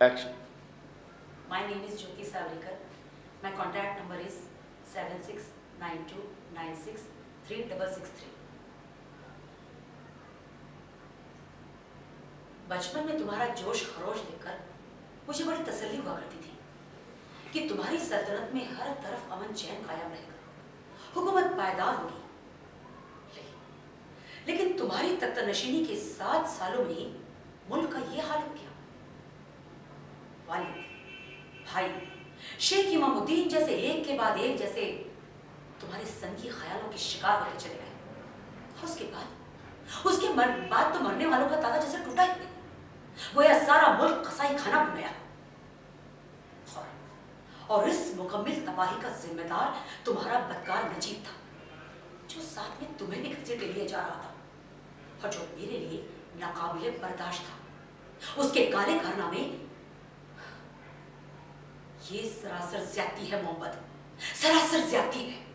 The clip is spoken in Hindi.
Action. My name is Jyoti Savlikar. My contact number is seven six nine two nine six three double six three. बचपन में तुम्हारा जोश खरोश देखकर मुझे बड़ी तसल्ली हुआ करती थी कि तुम्हारी सल्तनत में हर तरफ़ अमन चैन कायम रहेगा हुकूमत पायदार होगी लेकिन तुम्हारी तख्तनशीनी के सात सालों में मुल्क का ये हालत क्या वालिद भाई शेख इमामुद्दीन जैसे एक के बाद एक जैसे तुम्हारे संगी ख्यालों के शिकार होते चले गए। और उसके बाद? उसके मर, बाद तो मरने वालों का ताज़ा जैसे टूटा ही नहीं। गोया सारा मुल्क कसाई खाना बन गया। और, और इस मुकम्मल तबाही का जिम्मेदार तुम्हारा बदकार नजीब था जो साथ में तुम्हें भी घसीटे लिए जा रहा था और जो मेरे लिए नाकाबिले बर्दाश्त था। उसके काले कारनामे ये सरासर ज़्यादा है मोहब्बत। सरासर ज़्यादा है।